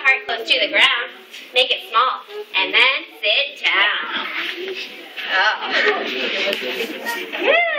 heart close to the ground. Make it small. And then sit down. Oh.